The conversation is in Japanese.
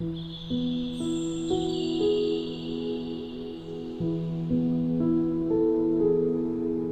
thank you